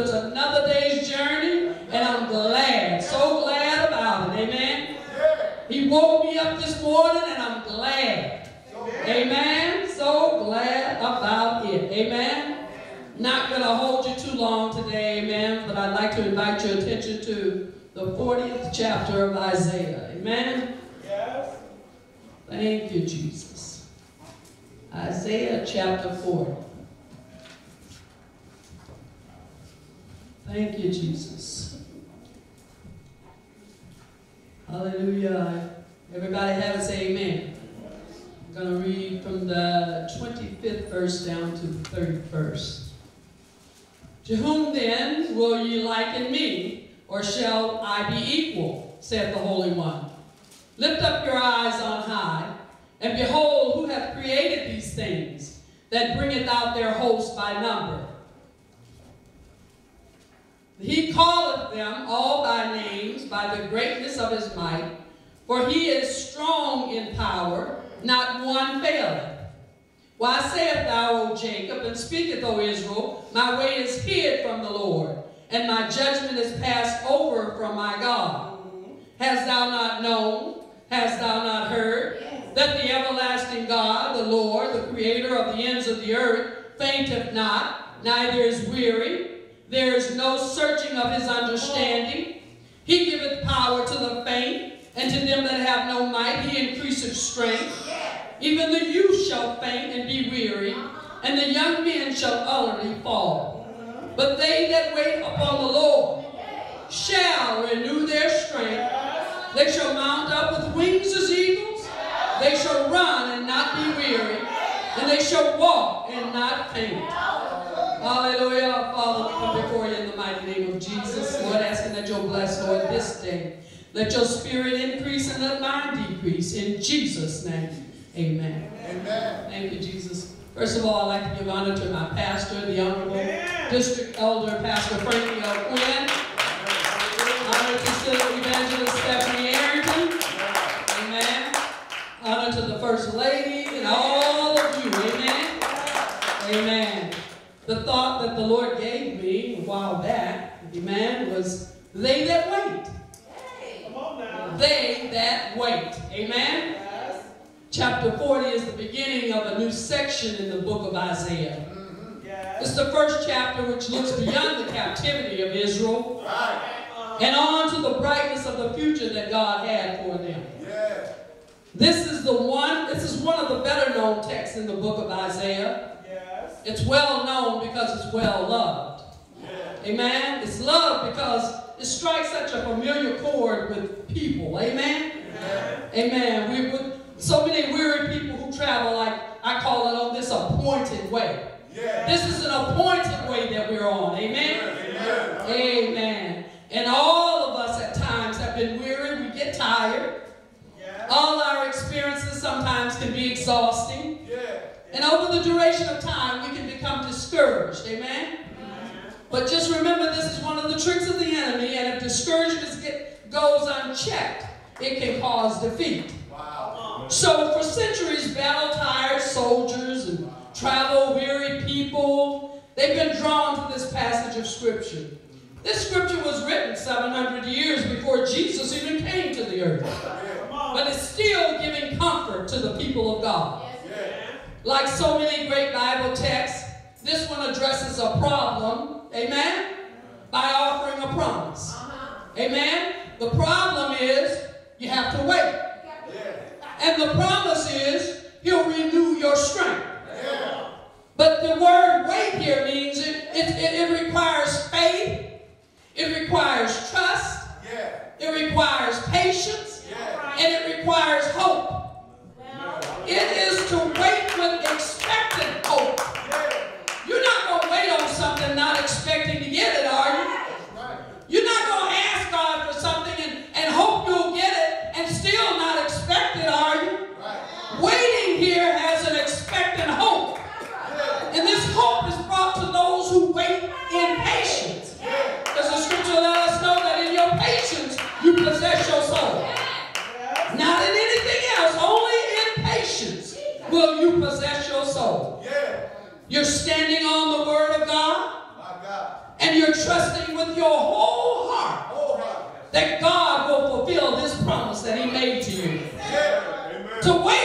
It's another day's journey, and I'm glad, so glad about it. Amen. He woke me up this morning, and I'm glad. Amen. So glad about it. Amen. Not going to hold you too long today, amen, but I'd like to invite your attention to the 40th chapter of Isaiah. Amen. Yes. Thank you, Jesus. Isaiah chapter 40. Thank you, Jesus. Hallelujah. Everybody have say amen. I'm going to read from the 25th verse down to the 31st. To whom then will ye liken me, or shall I be equal, saith the Holy One? Lift up your eyes on high, and behold who hath created these things, that bringeth out their host by number. He calleth them all by names, by the greatness of his might, for he is strong in power, not one faileth. Why sayest thou, O Jacob, and speaketh, O Israel, my way is hid from the Lord, and my judgment is passed over from my God? Hast thou not known? Hast thou not heard? That the everlasting God, the Lord, the creator of the ends of the earth, fainteth not, neither is weary. There is no searching of his understanding. He giveth power to the faint, and to them that have no might he increaseth strength. Even the youth shall faint and be weary, and the young men shall utterly fall. But they that wait upon the Lord shall renew their strength. They shall mount up with wings as eagles. They shall run and not be weary, and they shall walk and not faint. Hallelujah. Father, we come before you in the mighty name of Jesus. Lord, asking that you'll bless, Lord, this day. Let your spirit increase and let mine decrease. In Jesus' name, amen. Amen. Thank you, Jesus. First of all, I'd like to give honor to my pastor, the Honorable. District Elder, Pastor Frank L. Quinn. Honor to Sister Evangelist Stephanie Arrington. Amen. Honor to the First Lady and all of you. Amen. Amen. The thought that the Lord gave me a while back, amen, was they that wait. Come on now. They that wait. Amen. Yes. Chapter 40 is the beginning of a new section in the book of Isaiah. Yes. It's the first chapter which looks beyond the captivity of Israel Right. And on to the brightness of the future that God had for them. Yeah. This is the one, this is one of the better known texts in the book of Isaiah. It's well known because it's well loved. Amen. It's loved because it strikes such a familiar chord with people. Amen. Yeah. Amen. We with so many weary people who travel like I call it on this appointed way. Yeah. This is an appointed way that we're on. Amen. Amen. Amen. And all of us at times have been weary. We get tired. Yes. All our experiences sometimes can be exhausting. And over the duration of time, we can become discouraged. Amen. But just remember, this is one of the tricks of the enemy. And if discouragement get, goes unchecked, it can cause defeat. Wow. So for centuries, battle-tired soldiers and travel-weary people, they've been drawn to this passage of Scripture. This Scripture was written 700 years before Jesus even came to the earth. Yeah. Come on. But it's still giving comfort to the people of God. Like so many great Bible texts, this one addresses a problem, amen, by offering a promise. Uh-huh. Amen? The problem is you have to wait. And the promise is he'll renew your strength. But the word wait here means it, it, it, it requires faith, it requires trust, Yeah. it requires patience, Yeah. and it requires hope. It is to wait with expectant hope. You're not going to wait on something not expecting to get it, are you? Right. You're not going to ask God for something and, and hope you'll get it and still not expect it, are you? Right. Waiting here has an expectant hope. Yeah. And this hope is brought to those who wait in patience. Because the scripture let us know that in your patience you possess your soul. Yes. Not in anything else, only in patience will you possess your soul. Yeah. You're standing on the word of God My God. and you're trusting with your whole heart Oh, right. that God will fulfill this promise that He made to you. Yeah. Amen. To wait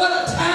What a time,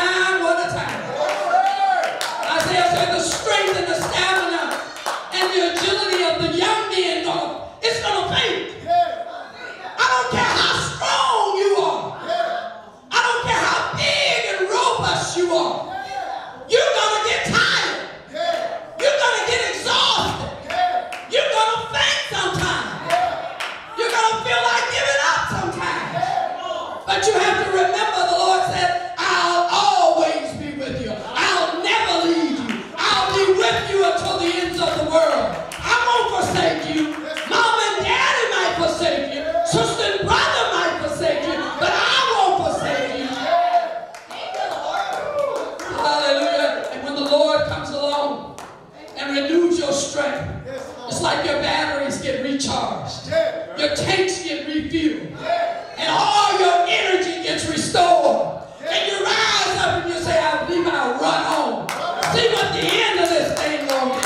It's like your batteries get recharged. Your tanks get refueled. And all your energy gets restored. And you rise up and you say, I believe I'll run home. See what the end of this thing will be.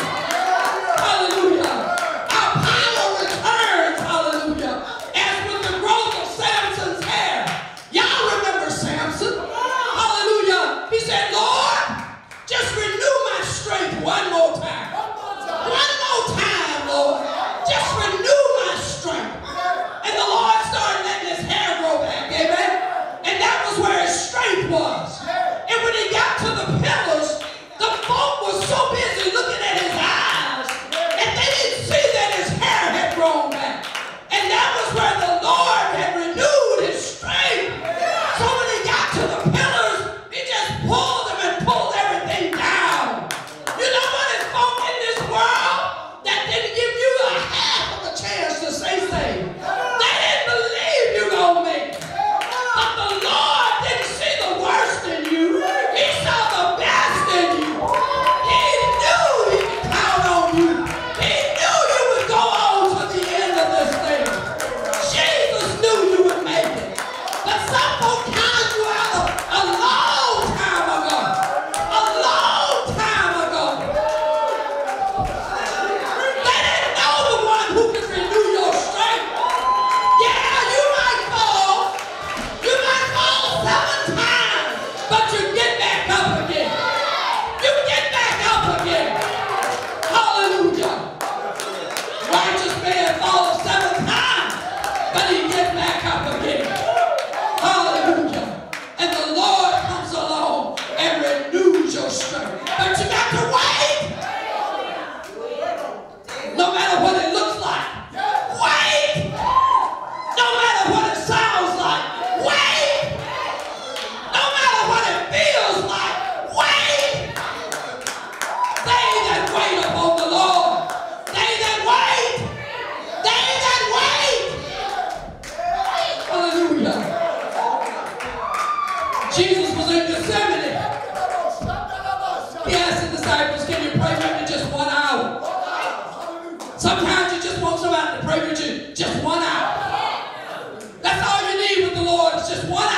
what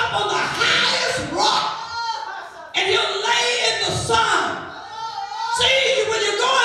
up on the highest rock and you'll lay in the sun. See, when you're going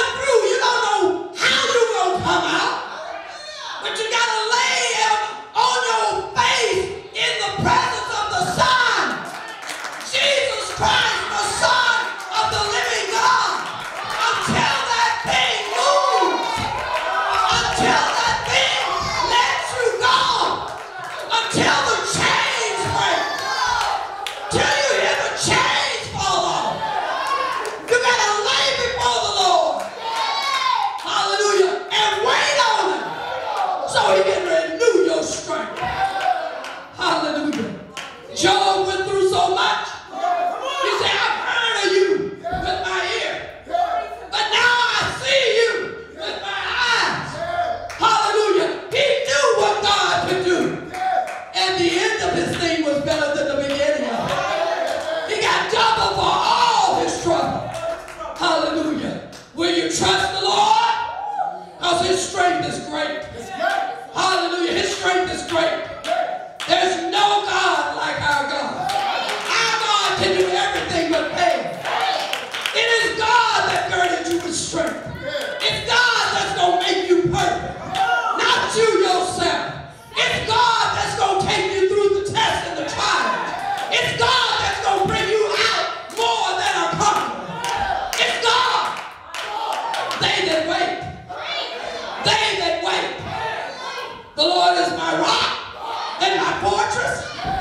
fortress?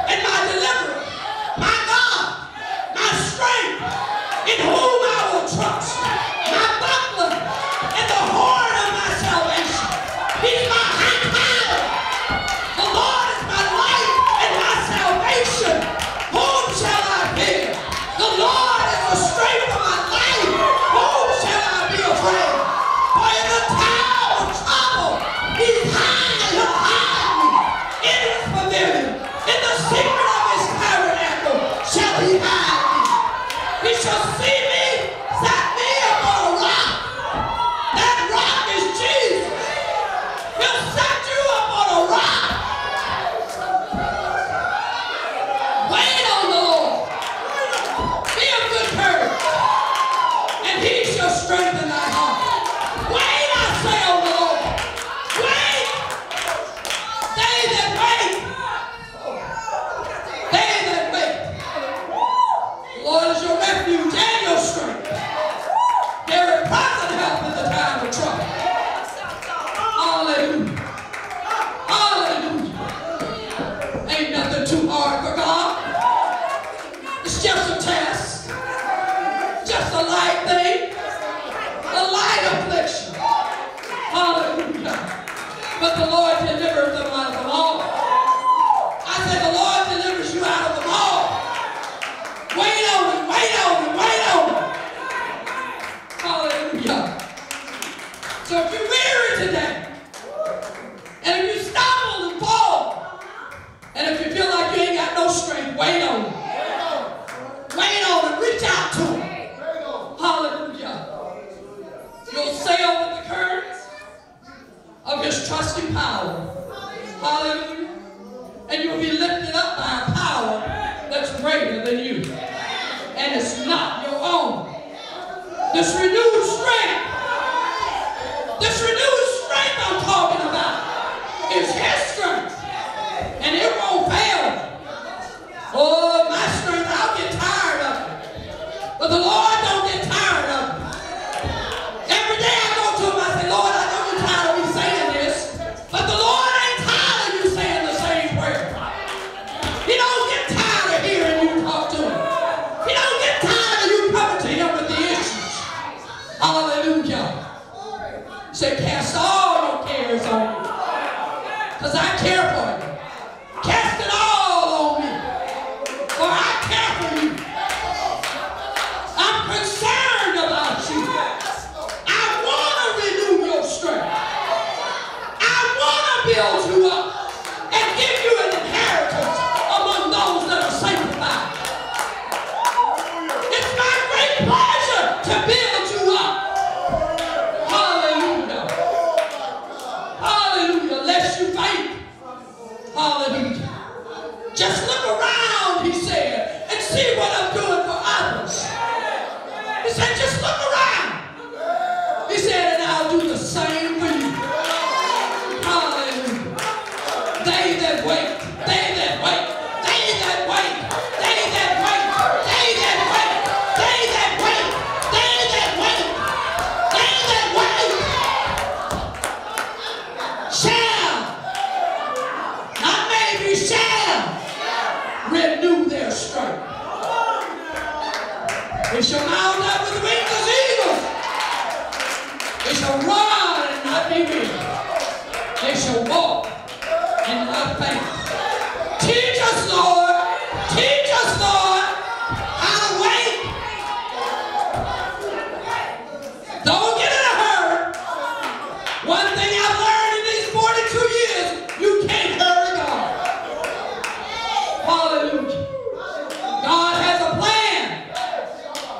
strength why now?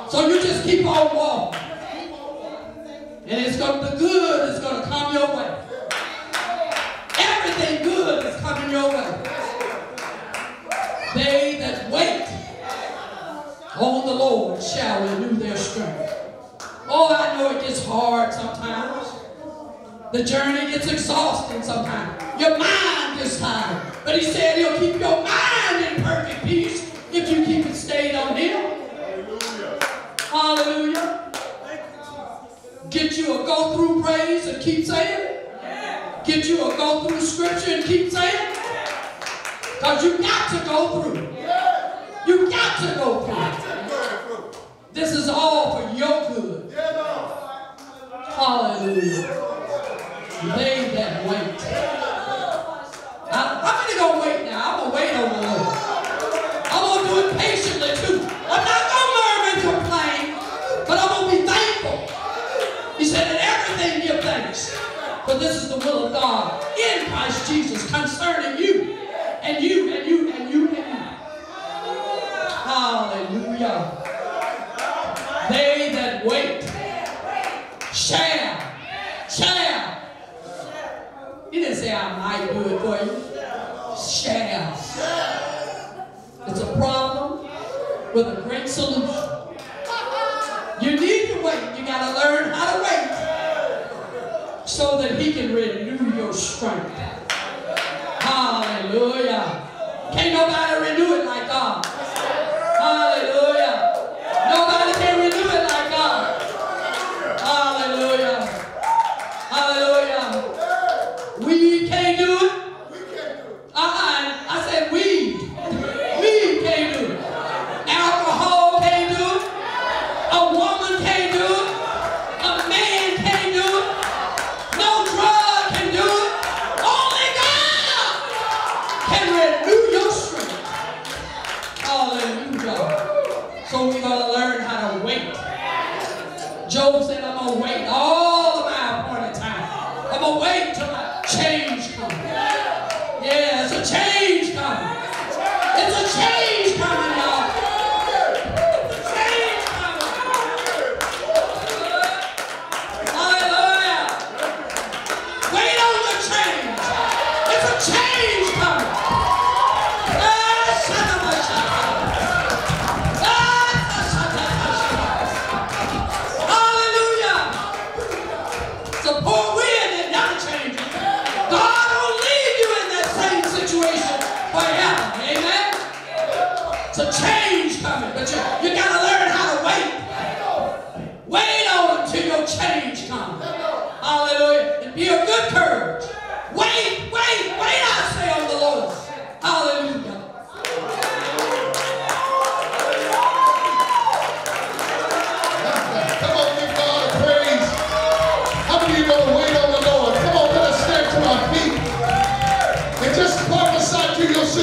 So you just keep on walking. And it's gonna, the good is going to come your way. Everything good is coming your way. They that wait on the Lord shall renew their strength. Oh, I know it gets hard sometimes. The journey gets exhausting sometimes. Your mind gets tired. But he said he'll keep your mind in perfect peace if you keep Get you a go through praise and keep saying. Get you a go through scripture and keep saying. Because you got to go through. You got to go through. This is all for your good. Hallelujah. Lay that weight. Christ Jesus.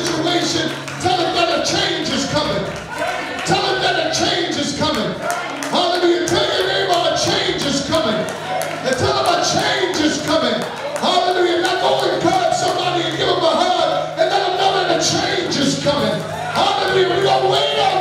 situation, tell him that a change is coming. Tell him that a change is coming. Hallelujah. Tell your neighbor a change is coming. And tell him a change is coming. Hallelujah. Now go and somebody and give them a hug and let them know that a change is coming. Hallelujah. We're going to wait on